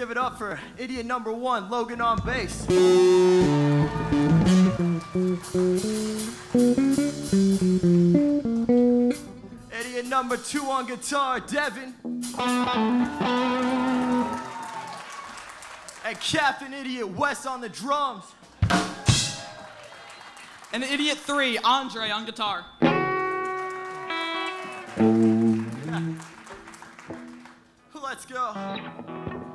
give it up for idiot number one, Logan on bass. Idiot number two on guitar, Devin. And Captain Idiot Wes on the drums. And idiot three, Andre on guitar. Let's go.